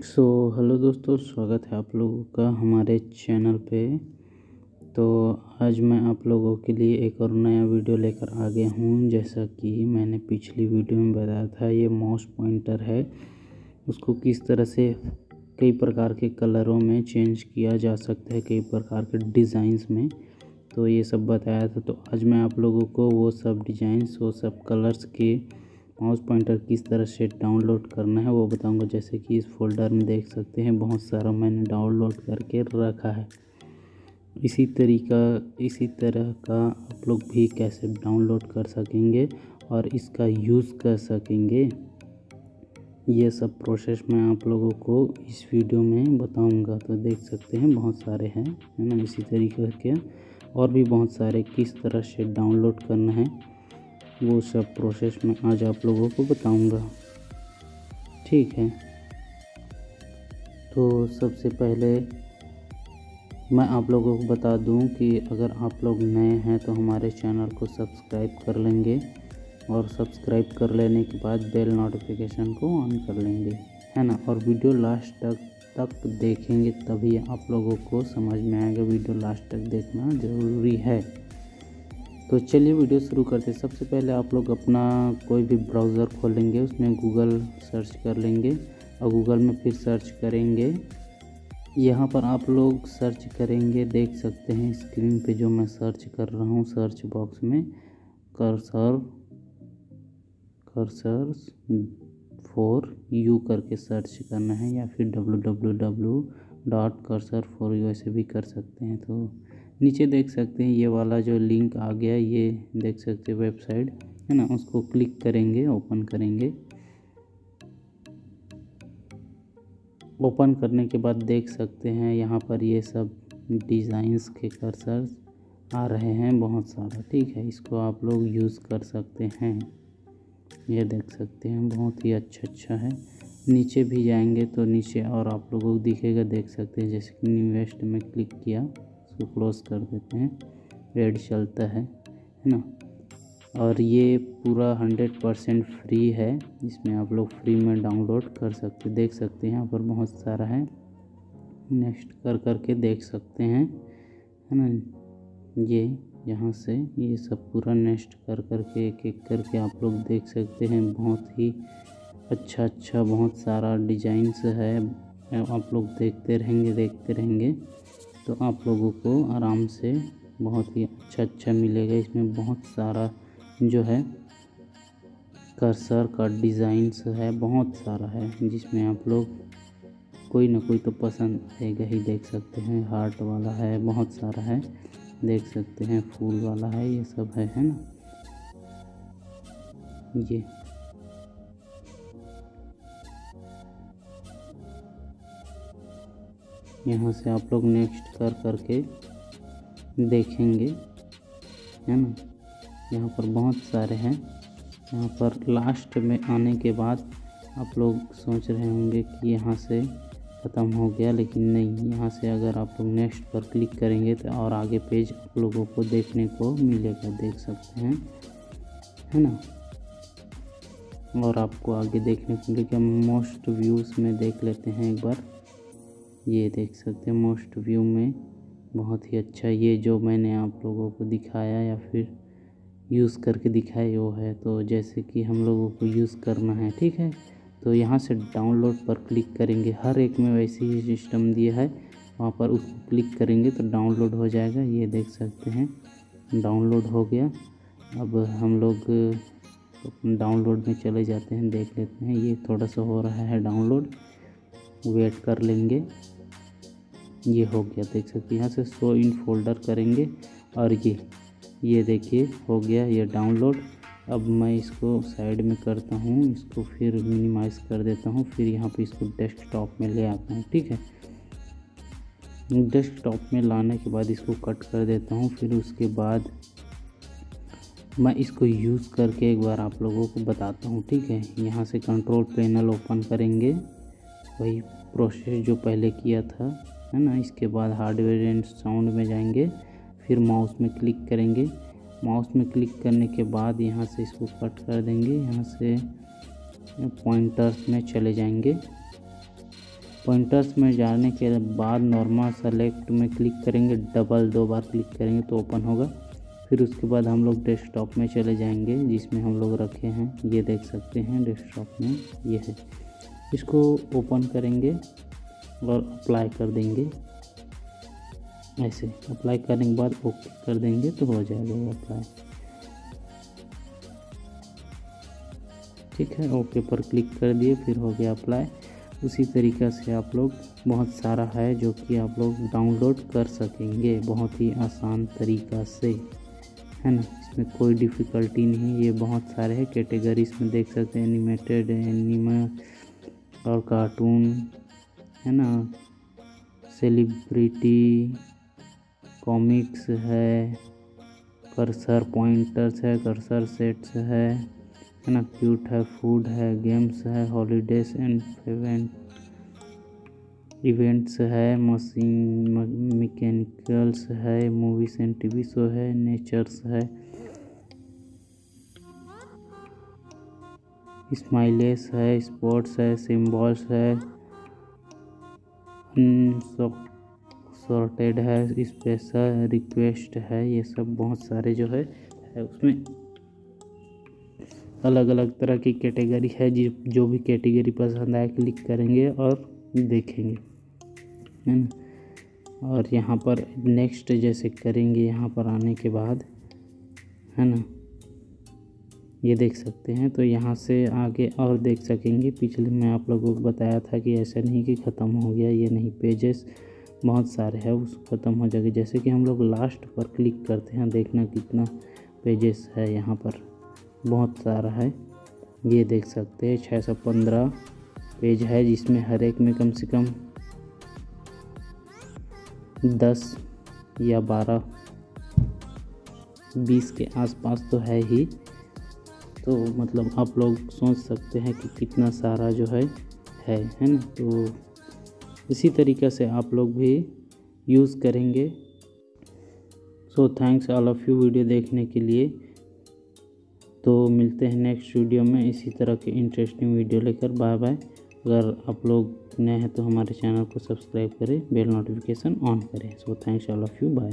सो so, hello दोस्तों स्वागत है आप लोगों का हमारे चैनल पे। तो आज मैं आप लोगों के लिए एक और नया वीडियो लेकर आ गया हूँ। जैसा कि मैंने पिछली वीडियो में बताया था ये माउस पॉइंटर है। उसको किस तरह से कई प्रकार के कलरों में चेंज किया जा सकता है कई प्रकार के डिज़ाइंस में तो ये सब बताया था। तो आज मैं आप लोगों को वो सब डिज़ाइंस वो सब कलर्स के माउस पॉइंटर किस तरह से डाउनलोड करना है वो बताऊँगा। जैसे कि इस फोल्डर में देख सकते हैं, बहुत सारा मैंने डाउनलोड करके रखा है। इसी तरीका, इसी तरह का आप लोग भी कैसे डाउनलोड कर सकेंगे और इसका यूज़ कर सकेंगे, ये सब प्रोसेस मैं आप लोगों को इस वीडियो में बताऊँगा। तो देख सकते हैं, बहुत सारे हैं, है ना, इसी तरीके के। और भी बहुत सारे किस तरह से डाउनलोड करना है। वो सब प्रोसेस मैं आज आप लोगों को बताऊँगा। ठीक है? तो सबसे पहले मैं आप लोगों को बता दूँ कि अगर आप लोग नए हैं तो हमारे चैनल को सब्सक्राइब कर लेंगे और सब्सक्राइब कर लेने के बाद बेल नोटिफिकेशन को ऑन कर लेंगे, है ना? और वीडियो लास्ट तक तक देखेंगे तभी आप लोगों को समझ में आएगा। वीडियो लास्ट तक देखना ज़रूरी है। तो चलिए वीडियो शुरू करते हैं। सबसे पहले आप लोग अपना कोई भी ब्राउज़र खोलेंगे उसमें गूगल सर्च कर लेंगे और गूगल में फिर सर्च करेंगे। यहाँ पर आप लोग सर्च करेंगे, देख सकते हैं स्क्रीन पे जो मैं सर्च कर रहा हूँ सर्च बॉक्स में। कर्सर कर्सर फोर यू करके सर्च करना है या फिर W W W dot cursor four you ऐसे भी कर सकते हैं तो। नीचे देख सकते हैं, ये वाला जो लिंक आ गया, ये देख सकते हैं वेबसाइट है ना? उसको क्लिक करेंगे ओपन करेंगे। ओपन करने के बाद देख सकते हैं, यहाँ पर ये सब डिज़ाइंस के कर्सर आ रहे हैं, बहुत सारा, ठीक है? इसको आप लोग यूज़ कर सकते हैं। ये देख सकते हैं, बहुत ही अच्छा अच्छा है। नीचे भी जाएँगे तो नीचे और आप लोगों को दिखेगा, देख सकते हैं, जैसे कि इन्वेस्ट में क्लिक किया। इसको क्लोज़ कर देते हैं। रेड चलता है है ना? और ये पूरा हंड्रेड परसेंट फ्री है। इसमें आप लोग फ्री में डाउनलोड कर सकते, देख सकते हैं। यहाँ पर बहुत सारा है। नेक्स्ट कर कर के देख सकते हैं, है ना? ये यहाँ से, ये सब पूरा नेक्स्ट कर कर के एक एक करके आप लोग देख सकते हैं। बहुत ही अच्छा अच्छा बहुत सारा डिजाइंस है। आप लोग देखते रहेंगे देखते रहेंगे। तो आप लोगों को आराम से बहुत ही अच्छा अच्छा मिलेगा। इसमें बहुत सारा जो है कर्सर का डिज़ाइंस है, बहुत सारा है, जिसमें आप लोग कोई ना कोई तो पसंद आएगा ही देख सकते हैं। हार्ट वाला है, बहुत सारा है, देख सकते हैं। फूल वाला है, ये सब है है ना? ये यहाँ से आप लोग नेक्स्ट कर करके देखेंगे, है ना? यहाँ पर बहुत सारे हैं। यहाँ पर लास्ट में आने के बाद आप लोग सोच रहे होंगे कि यहाँ से ख़त्म हो गया, लेकिन नहीं। यहाँ से अगर आप लोग नेक्स्ट पर क्लिक करेंगे तो और आगे पेज आप लोगों को देखने को मिलेगा, देख सकते हैं, है ना? और आपको आगे देखने को मिलेगा। मोस्ट व्यूज़ में देख लेते हैं एक बार। ये देख सकते हैं मोस्ट व्यू में बहुत ही अच्छा ये जो मैंने आप लोगों को दिखाया या फिर यूज़ करके दिखाया, वो है। तो जैसे कि हम लोगों को यूज़ करना है, ठीक है? तो यहाँ से डाउनलोड पर क्लिक करेंगे। हर एक में वैसे ही सिस्टम दिया है। वहाँ पर उसको क्लिक करेंगे तो डाउनलोड हो जाएगा। ये देख सकते हैं डाउनलोड हो गया। अब हम लोग डाउनलोड में चले जाते हैं, देख लेते हैं। ये थोड़ा सा हो रहा है डाउनलोड वेट कर लेंगे। ये हो गया, देख सकते यहाँ से शो इन फोल्डर करेंगे। और ये ये देखिए, हो गया, ये डाउनलोड अब मैं इसको साइड में करता हूँ, इसको फिर मिनिमाइज़ कर देता हूँ, फिर यहाँ पे इसको डेस्कटॉप में ले आता हूँ, ठीक है? डेस्कटॉप में लाने के बाद इसको कट कर देता हूँ, फिर उसके बाद मैं इसको यूज़ करके एक बार आप लोगों को बताता हूँ, ठीक है? यहाँ से कंट्रोल पैनल ओपन करेंगे। वही प्रोसेस जो पहले किया था। है ना? इसके बाद हार्डवेयर एंड साउंड में जाएँगे, फिर माउस में क्लिक करेंगे। माउस में क्लिक करने के बाद यहाँ से इसको कट कर देंगे। यहाँ से पॉइंटर्स में चले जाएँगे। पॉइंटर्स में जाने के बाद नॉर्मल सेलेक्ट में क्लिक करेंगे डबल दो बार क्लिक करेंगे तो ओपन होगा। फिर उसके बाद हम लोग डेस्कटॉप में चले जाएँगे, जिसमें हम लोग रखे हैं। ये देख सकते हैं डेस्कटॉप में, ये है। इसको ओपन करेंगे। और अप्लाई कर देंगे। ऐसे अप्लाई करने के बाद ओके कर देंगे तो हो जाएगा अप्लाई ठीक है ओके पर क्लिक कर दिए, फिर हो गया अप्लाई उसी तरीक़ा से आप लोग, बहुत सारा है जो कि आप लोग डाउनलोड कर सकेंगे बहुत ही आसान तरीक़ा से। है ना? इसमें कोई डिफ़िकल्टी नहीं ये बहुत सारे हैं कैटेगरी इसमें देख सकते हैं एनिमेटेड एनिमा और कार्टून है ना? सेलिब्रिटी कॉमिक्स है कर्सर पॉइंटर्स है कर्सर सेट्स है है ना? क्यूट है फ़ूड है गेम्स है हॉलीडेज एंड इवेंट इवेंट्स है मशीन मैकेनिकल्स है मूवीज़ एंड टीवी शो है नेचर्स है। स्माइलेस है स्पोर्ट्स है सिम्बॉल्स है। सॉर्टेड है स्पेशल रिक्वेस्ट है, ये सब बहुत सारे जो है है उसमें अलग अलग तरह की कैटेगरी है, जी, जो भी कैटेगरी पसंद आए क्लिक करेंगे और देखेंगे, है ना? और यहाँ पर नेक्स्ट जैसे करेंगे, यहाँ पर आने के बाद, है ना? ये देख सकते हैं। तो यहाँ से आगे और देख सकेंगे। पिछले मैं आप लोगों को बताया था कि ऐसा नहीं कि ख़त्म हो गया, ये नहीं। पेजेस बहुत सारे हैं उस ख़त्म हो जाएगा। जैसे कि हम लोग लास्ट पर क्लिक करते हैं, देखना कितना पेजेस है यहाँ पर। बहुत सारा है। ये देख सकते हैं, छः सौ पंद्रह पेज है, जिसमें हर एक में कम से कम दस या बारह, बीस के आसपास तो है ही। तो मतलब आप लोग सोच सकते हैं कि कितना सारा जो है है है ना? तो इसी तरीके से आप लोग भी यूज़ करेंगे। So thanks all of you video देखने के लिए। तो मिलते हैं नेक्स्ट वीडियो में। इसी तरह के इंटरेस्टिंग वीडियो लेकर। बाय बाय अगर आप लोग नए हैं तो हमारे चैनल को सब्सक्राइब करें। बेल नोटिफिकेशन ऑन करें। So thanks all of you bye